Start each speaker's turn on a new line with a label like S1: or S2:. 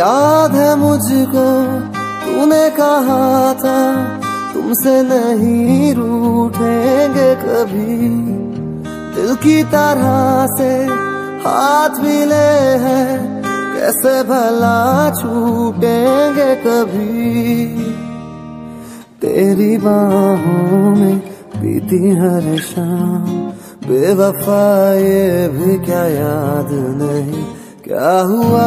S1: याद है मुझको, तूने कहा था, तुमसे नहीं रूठेंगे कभी। दिल की तरह से हाथ मिले हैं, कैसे भला छूटेंगे कभी। तेरी बाहों में बीती हर शाम, बेवफा ये भी क्या याद नहीं, क्या हुआ?